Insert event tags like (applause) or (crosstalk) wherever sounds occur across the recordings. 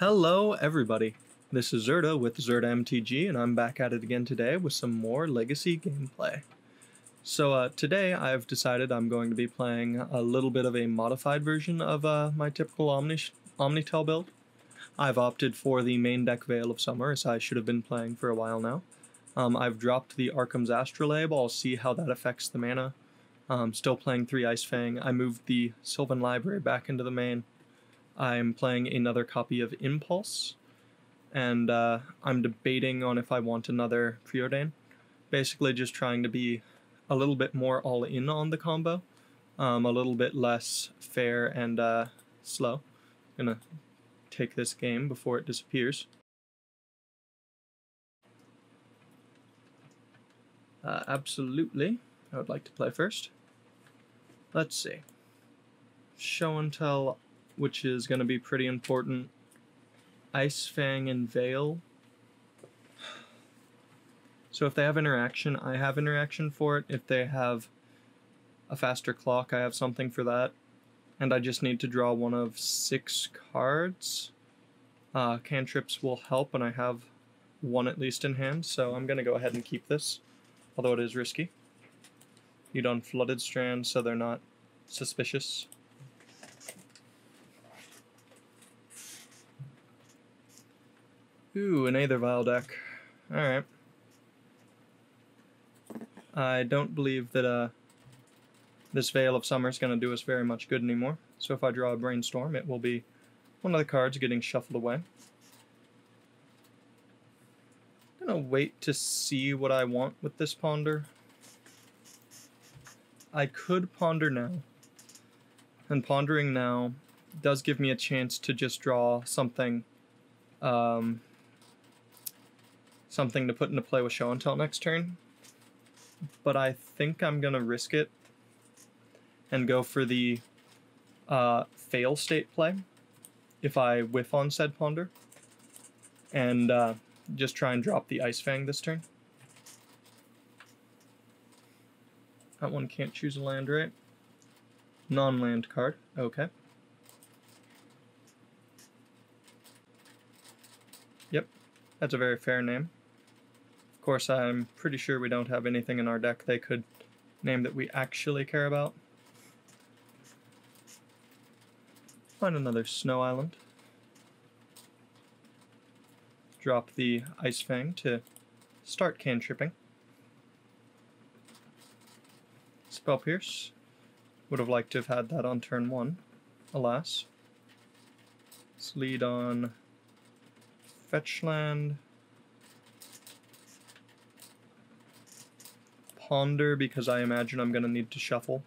Hello, everybody. This is Zerta with Zerta MTG, and I'm back at it again today with some more Legacy gameplay. So uh, today I've decided I'm going to be playing a little bit of a modified version of uh, my typical Omni Omnitell build. I've opted for the main deck Veil of Summer, as I should have been playing for a while now. Um, I've dropped the Arcum's Astrolabe, I'll see how that affects the mana. Um, still playing 3 Ice Fang. I moved the Sylvan Library back into the main. I'm playing another copy of Impulse, and uh, I'm debating on if I want another Preordain. Basically, just trying to be a little bit more all in on the combo, um, a little bit less fair and uh, slow. Gonna take this game before it disappears. Uh, absolutely, I would like to play first. Let's see. Show and tell which is going to be pretty important. Ice Fang and Veil. So if they have interaction, I have interaction for it. If they have a faster clock, I have something for that. And I just need to draw one of six cards. Uh, cantrips will help, and I have one at least in hand, so I'm going to go ahead and keep this, although it is risky. Need on Flooded Strand so they're not suspicious. Ooh, an Aether Vial deck. Alright. I don't believe that uh, this Veil of Summer is going to do us very much good anymore. So if I draw a Brainstorm, it will be one of the cards getting shuffled away. I'm going to wait to see what I want with this Ponder. I could Ponder now. And Pondering now does give me a chance to just draw something um, something to put into play with show and tell next turn. But I think I'm gonna risk it and go for the uh, fail state play if I whiff on said ponder and uh, just try and drop the Ice Fang this turn. That one can't choose a land, right? Non-land card, okay. Yep, that's a very fair name course, I'm pretty sure we don't have anything in our deck they could name that we actually care about. Find another snow island. Drop the Ice Fang to start cantripping. Spell Pierce. Would have liked to have had that on turn one, alas. Let's lead on Fetch ponder because I imagine I'm going to need to shuffle.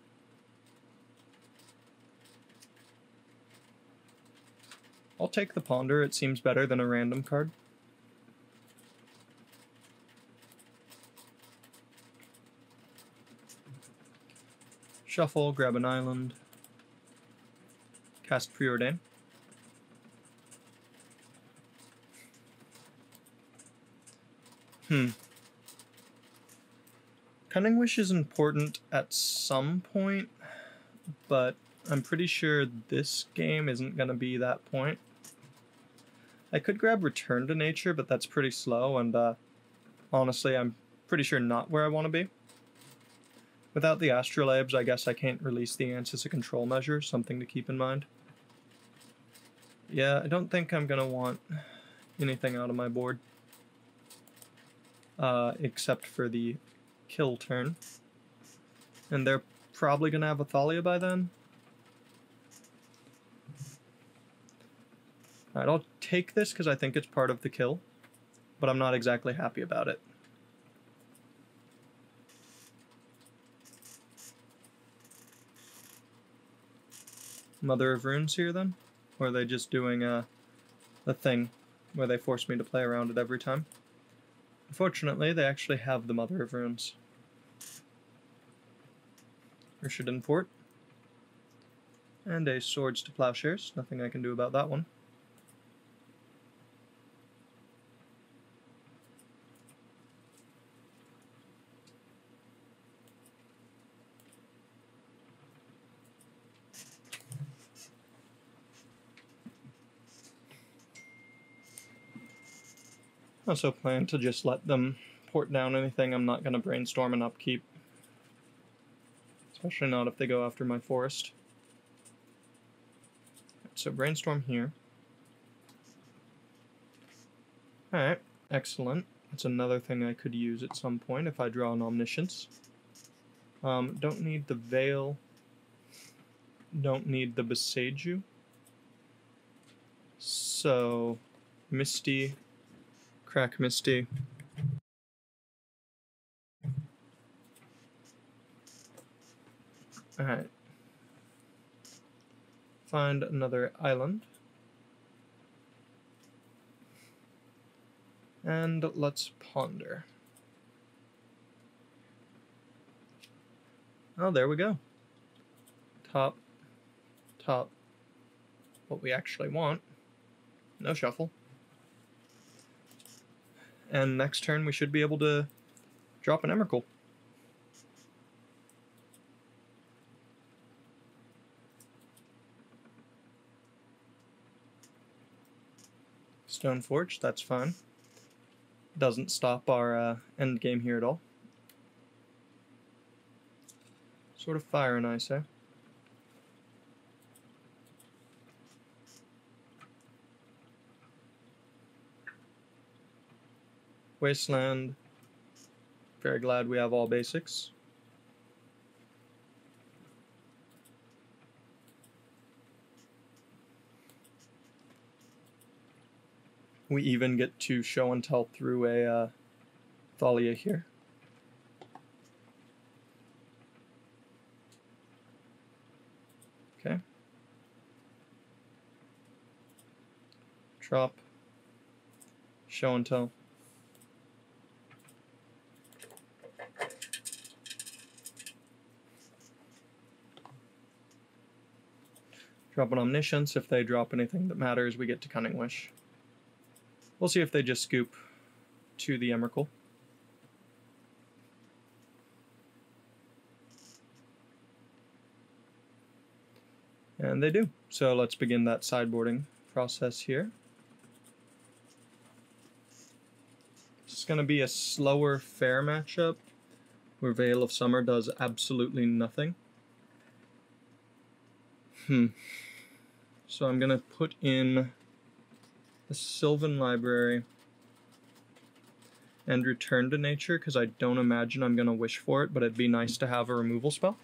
I'll take the ponder, it seems better than a random card. Shuffle, grab an island, cast Preordain. Hmm. Cunning Wish is important at some point, but I'm pretty sure this game isn't going to be that point. I could grab Return to Nature, but that's pretty slow, and uh, honestly, I'm pretty sure not where I want to be. Without the Astrolabes, I guess I can't release the Ansys of Control measure, something to keep in mind. Yeah, I don't think I'm going to want anything out of my board. Uh, except for the kill turn. And they're probably going to have a Thalia by then. Alright, I'll take this because I think it's part of the kill, but I'm not exactly happy about it. Mother of Runes here then? Or are they just doing a, a thing where they force me to play around it every time? Unfortunately, they actually have the Mother of Runes. Rishadan Port. And a Swords to Plowshares. Nothing I can do about that one. also plan to just let them port down anything. I'm not going to brainstorm an upkeep. Especially not if they go after my forest. So brainstorm here. Alright, excellent. That's another thing I could use at some point if I draw an Omniscience. Um, don't need the Veil. Don't need the Boseiju. So, Misty, Crack Misty. Alright. Find another island. And let's ponder. Oh, there we go. Top, top, what we actually want. No shuffle. And next turn we should be able to drop an Emrakul. Stoneforge, that's fine doesn't stop our uh, end game here at all. Sort of fire and ice, eh? Wasteland. Very glad we have all basics. We even get to show and tell through a uh, Thalia here. Okay. Drop. Show and tell. Drop an Omniscience. If they drop anything that matters, we get to Cunning Wish. We'll see if they just scoop to the Emrakul. And they do. So let's begin that sideboarding process here. It's going to be a slower fair matchup where Veil of Summer does absolutely nothing. Hmm. So I'm going to put in the Sylvan Library and return to nature because I don't imagine I'm going to wish for it, but it'd be nice to have a removal spell.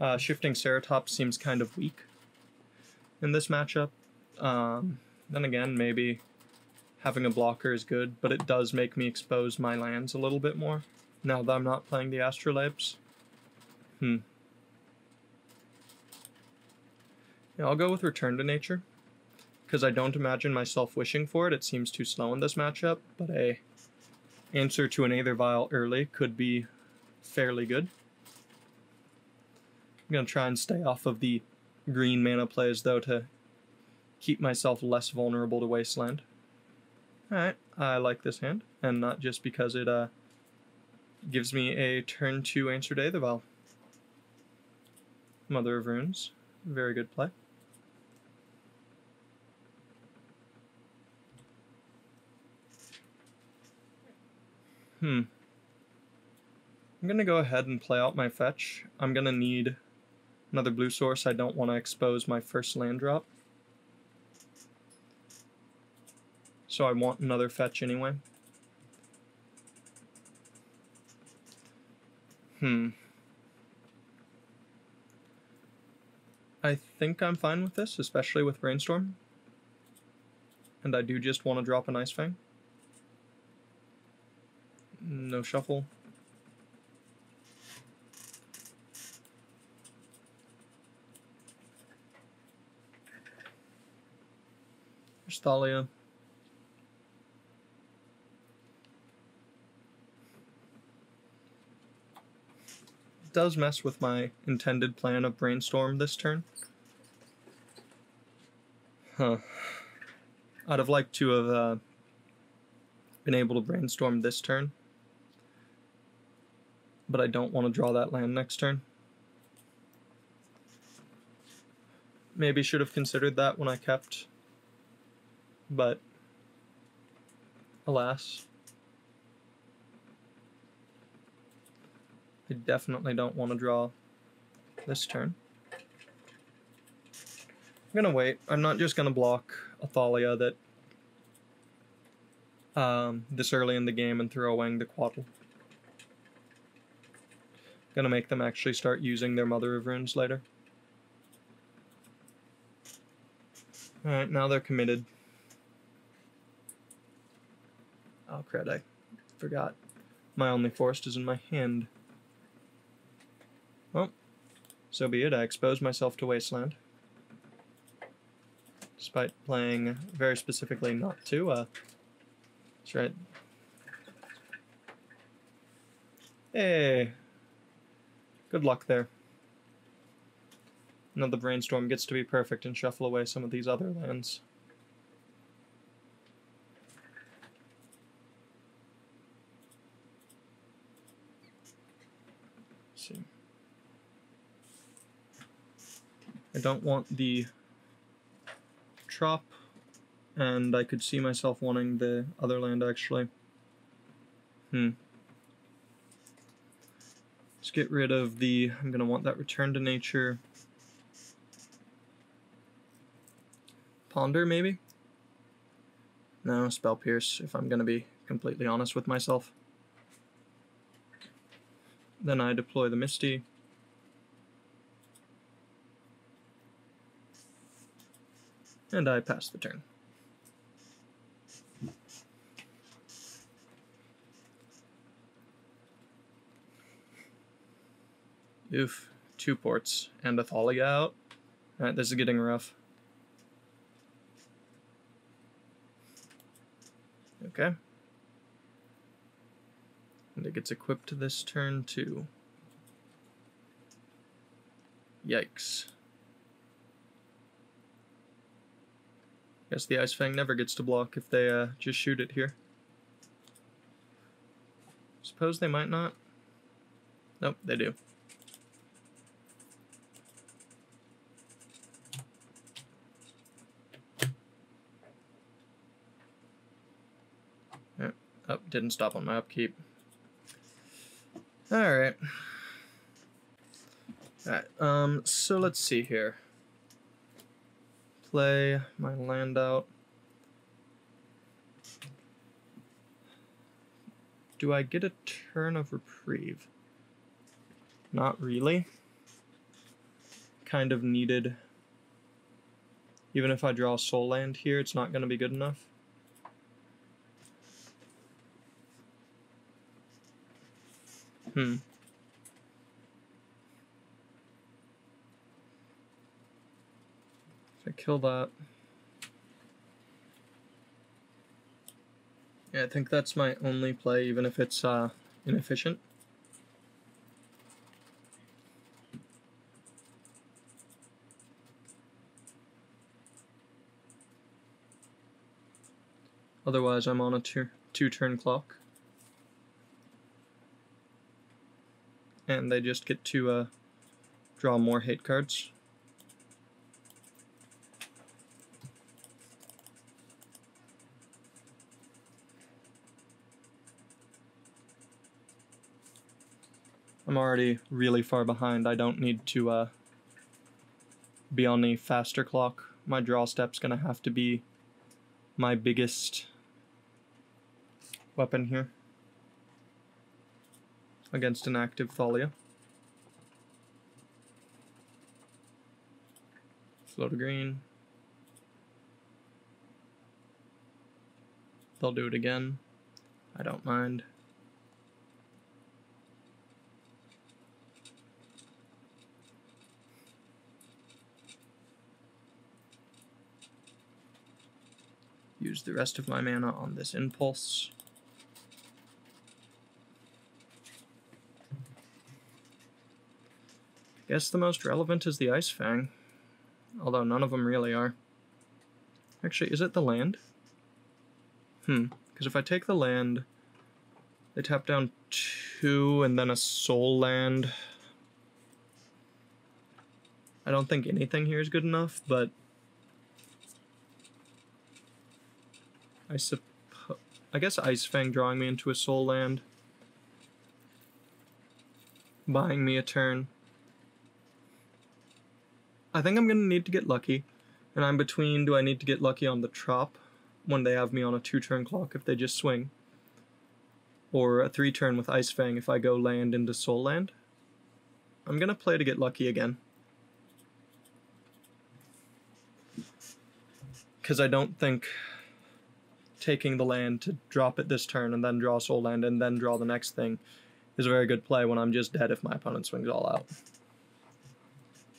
Uh, shifting Ceratops seems kind of weak in this matchup. Um, then again, maybe having a blocker is good, but it does make me expose my lands a little bit more now that I'm not playing the Astrolabes. Hmm. Yeah, I'll go with Return to Nature because I don't imagine myself wishing for it. It seems too slow in this matchup, but a answer to an Aether Vial early could be fairly good. I'm going to try and stay off of the green mana plays, though, to keep myself less vulnerable to Wasteland. Alright, I like this hand, and not just because it uh, gives me a turn 2 answer to Aether Vial. Mother of Runes, very good play. Hmm. I'm going to go ahead and play out my fetch. I'm going to need another blue source. I don't want to expose my first land drop. So I want another fetch anyway. Hmm. I think I'm fine with this, especially with Brainstorm. And I do just want to drop an Ice Fang. No shuffle. There's Thalia. does mess with my intended plan of brainstorm this turn. Huh. I'd have liked to have uh, been able to brainstorm this turn but I don't want to draw that land next turn. Maybe should have considered that when I kept, but alas. I definitely don't want to draw this turn. I'm gonna wait. I'm not just gonna block a Thalia that um, this early in the game and throw away the Coatl. Gonna make them actually start using their Mother of Runes later. Alright, now they're committed. Oh crud, I forgot. My only forest is in my hand. Well, so be it. I expose myself to Wasteland. Despite playing very specifically not to. Uh, that's right. Hey! Good luck there. Another brainstorm gets to be perfect and shuffle away some of these other lands. see. I don't want the trop, and I could see myself wanting the other land actually. Hmm. Let's get rid of the, I'm going to want that return to nature. Ponder, maybe? No, Spell Pierce, if I'm going to be completely honest with myself. Then I deploy the Misty. And I pass the turn. Oof, two ports and a Thalia out. Alright, this is getting rough. Okay. And it gets equipped this turn too. Yikes. Guess the Ice Fang never gets to block if they uh, just shoot it here. Suppose they might not. Nope, they do. Oh, didn't stop on my upkeep. Alright. Alright, um, so let's see here. Play my land out. Do I get a turn of reprieve? Not really. Kind of needed. Even if I draw Sol land here, it's not going to be good enough. Hmm. If I kill that. Yeah, I think that's my only play, even if it's uh, inefficient. Otherwise, I'm on a two, two turn clock. And they just get to uh, draw more hate cards. I'm already really far behind. I don't need to uh, be on the faster clock. My draw step's gonna have to be my biggest weapon here against an active Thalia. Slow to green. They'll do it again. I don't mind. Use the rest of my mana on this impulse. Guess the most relevant is the Ice Fang. Although none of them really are. Actually, is it the land? Hmm. Because if I take the land, they tap down two and then a Sol land. I don't think anything here is good enough, but I suppose I guess Ice Fang drawing me into a Sol land. Buying me a turn. I think I'm going to need to get lucky. And I'm between do I need to get lucky on the Trop when they have me on a two turn clock if they just swing? Or a three turn with Ice Fang if I go land into Sol Land? I'm going to play to get lucky again. Because I don't think taking the land to drop it this turn and then draw Sol Land and then draw the next thing is a very good play when I'm just dead if my opponent swings all out.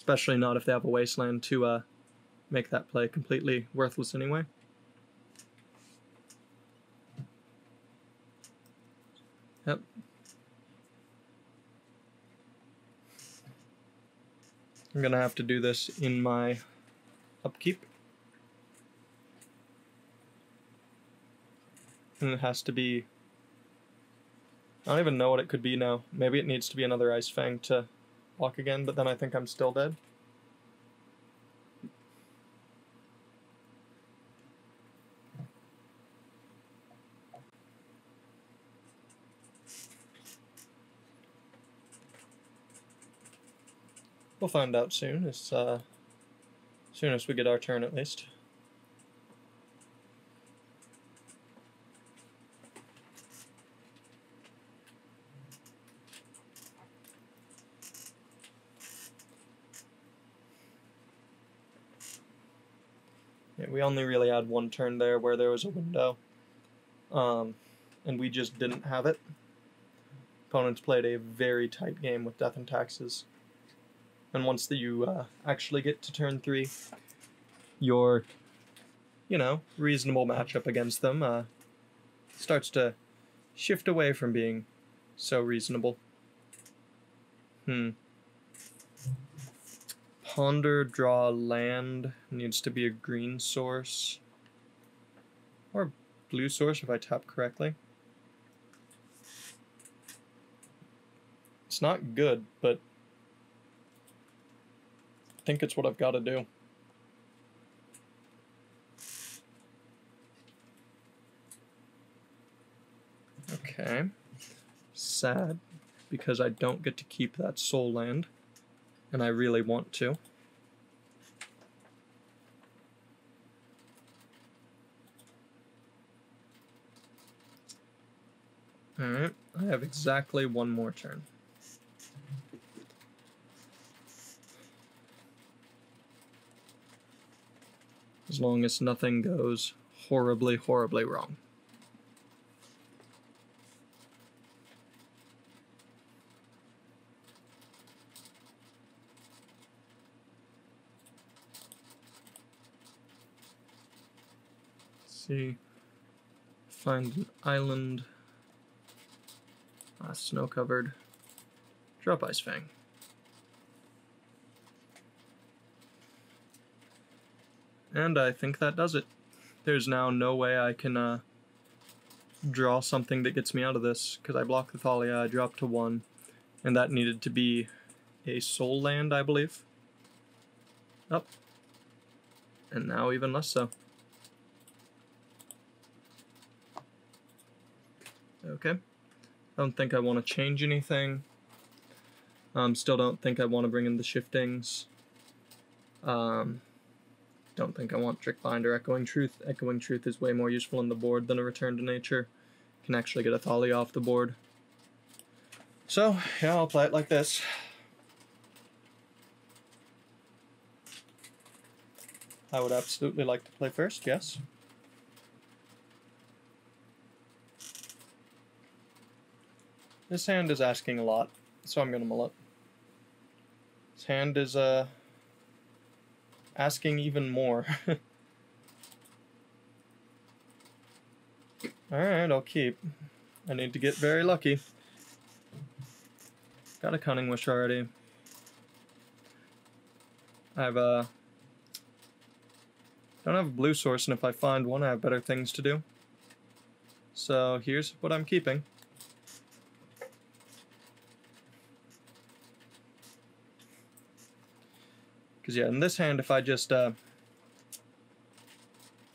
Especially not if they have a Wasteland to uh, make that play completely worthless anyway. Yep. I'm gonna have to do this in my upkeep. And it has to be... I don't even know what it could be now. Maybe it needs to be another Ice Fang to walk again, but then I think I'm still dead. We'll find out soon, as uh, soon as we get our turn at least. We only really had one turn there where there was a window, um, and we just didn't have it. Opponents played a very tight game with Death and Taxes. And once that you uh, actually get to turn three, your, you know, reasonable matchup against them uh, starts to shift away from being so reasonable. Hmm. Ponder, draw land, needs to be a green source. Or blue source if I tap correctly. It's not good, but I think it's what I've got to do. Okay. Sad, because I don't get to keep that Sol land, and I really want to. Alright, I have exactly one more turn. as long as nothing goes horribly, horribly wrong. Find an island, ah, snow covered, drop ice fang. And I think that does it. There's now no way I can uh, draw something that gets me out of this, because I blocked the Thalia, I dropped to one, and that needed to be a Sol land, I believe. Up. And now even less so. Okay. I don't think I want to change anything. Um, still don't think I want to bring in the shiftings. Um, don't think I want Trick Binder. Echoing Truth. Echoing Truth is way more useful on the board than a Return to Nature. Can actually get a Thalia off the board. So, yeah, I'll play it like this. I would absolutely like to play first, yes. This hand is asking a lot, so I'm going to mull it. This hand is, uh, asking even more. (laughs) Alright, I'll keep. I need to get very lucky. Got a Cunning Wish already. I have a... don't have a blue source, and if I find one, I have better things to do. So here's what I'm keeping. Because yeah, in this hand, if I just uh,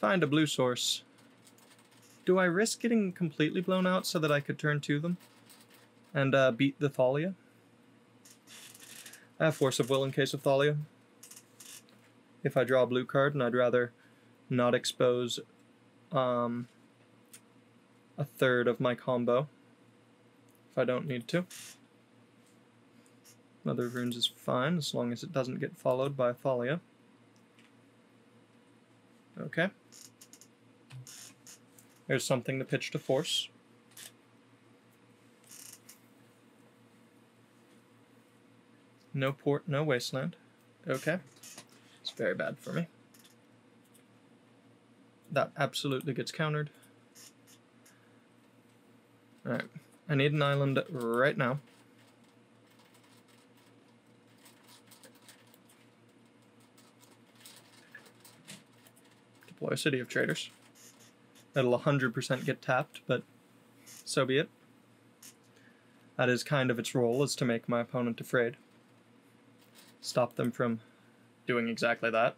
find a blue source, Do I risk getting completely blown out so that I could turn to them? And uh, beat the Thalia? I have Force of Will in case of Thalia. If I draw a blue card, and I'd rather not expose um, a third of my combo if I don't need to. Mother of Runes is fine as long as it doesn't get followed by Folia. Okay. There's something to pitch to force. No port, no wasteland. Okay. It's very bad for me. That absolutely gets countered. Alright. I need an island right now. Deploy City of Traders. It'll 100% get tapped, but so be it. That is kind of its role, is to make my opponent afraid. Stop them from doing exactly that.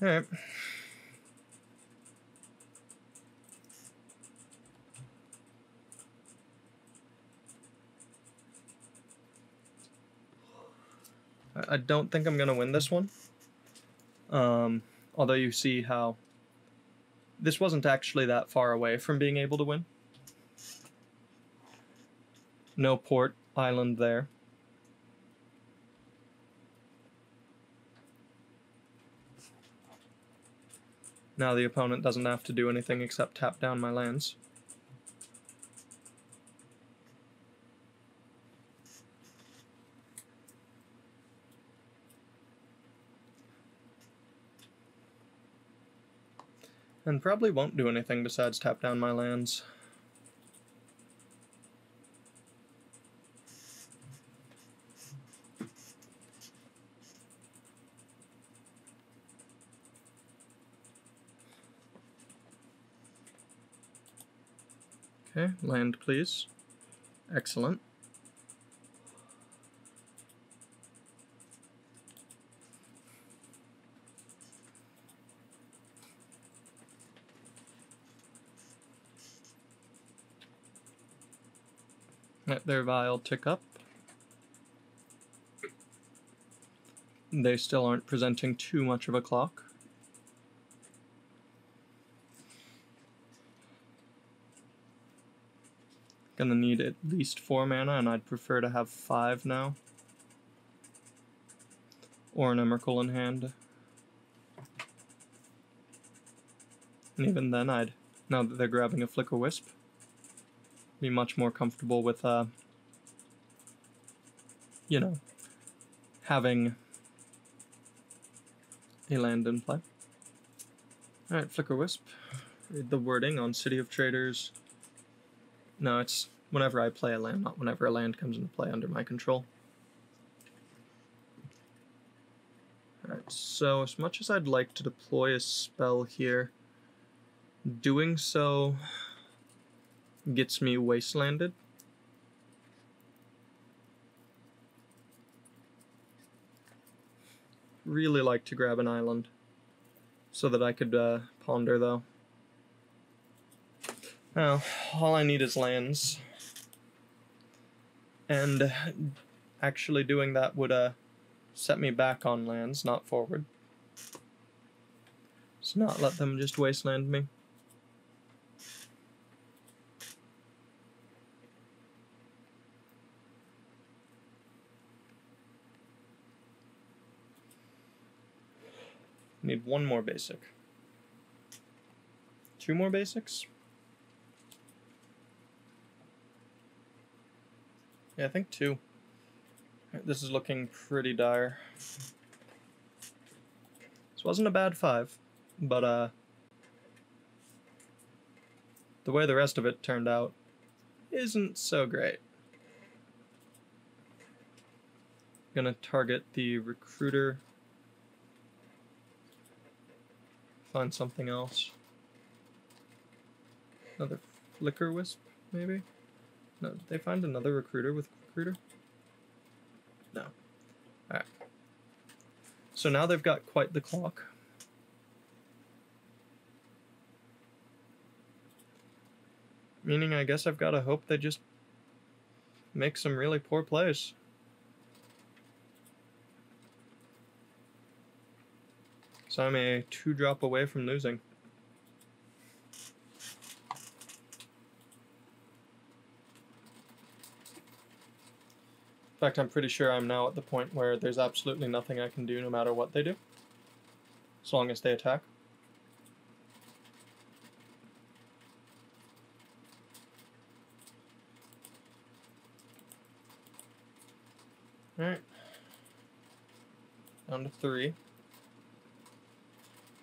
Alright. I don't think I'm going to win this one. Um, although you see how this wasn't actually that far away from being able to win. No port island there. Now the opponent doesn't have to do anything except tap down my lands. And probably won't do anything besides tap down my lands. Okay, land please. Excellent. Their vial tick up. They still aren't presenting too much of a clock. Gonna need at least four mana, and I'd prefer to have five now. Or an Emrakul in hand. And even then, I'd, now that they're grabbing a Flicker Wisp, be much more comfortable with, uh, you know, having a land in play. Alright, Flicker Wisp. Read the wording on City of Traders. No, it's whenever I play a land, not whenever a land comes into play under my control. Alright, so as much as I'd like to deploy a spell here, doing so gets me wastelanded. Really like to grab an island so that I could uh, ponder though. Now, all I need is lands. And actually doing that would uh, set me back on lands, not forward. So not let them just wasteland me. Need one more basic. Two more basics? Yeah, I think two. This is looking pretty dire. This wasn't a bad five, but uh, the way the rest of it turned out isn't so great. Gonna target the recruiter find something else. Another flicker wisp, maybe? No, did they find another recruiter with recruiter? No. Alright. So now they've got quite the clock. Meaning I guess I've got to hope they just make some really poor plays. So I'm a two drop away from losing. In fact, I'm pretty sure I'm now at the point where there's absolutely nothing I can do no matter what they do. As long as they attack. Alright. Down to three.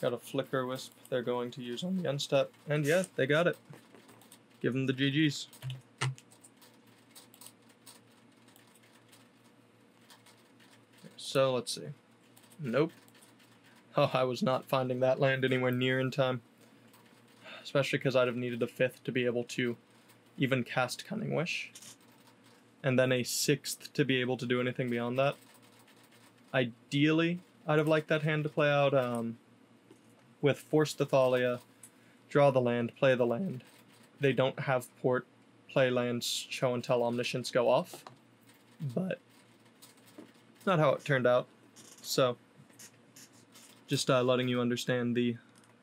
Got a Flicker Wisp they're going to use on the end step. And yeah, they got it. Give them the GG's. So let's see. Nope. Oh, I was not finding that land anywhere near in time. Especially because I'd have needed a fifth to be able to even cast Cunning Wish. And then a sixth to be able to do anything beyond that. Ideally, I'd have liked that hand to play out um, with Force Thalia, draw the land, play the land. They don't have port, play lands, show and tell Omniscience go off. But not how it turned out. So, just uh, letting you understand the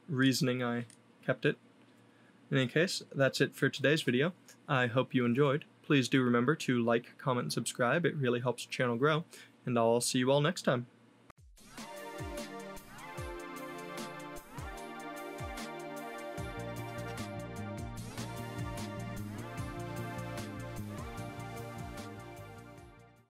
reasoning I kept it. In any case, that's it for today's video. I hope you enjoyed. Please do remember to like, comment, and subscribe. It really helps the channel grow. And I'll see you all next time.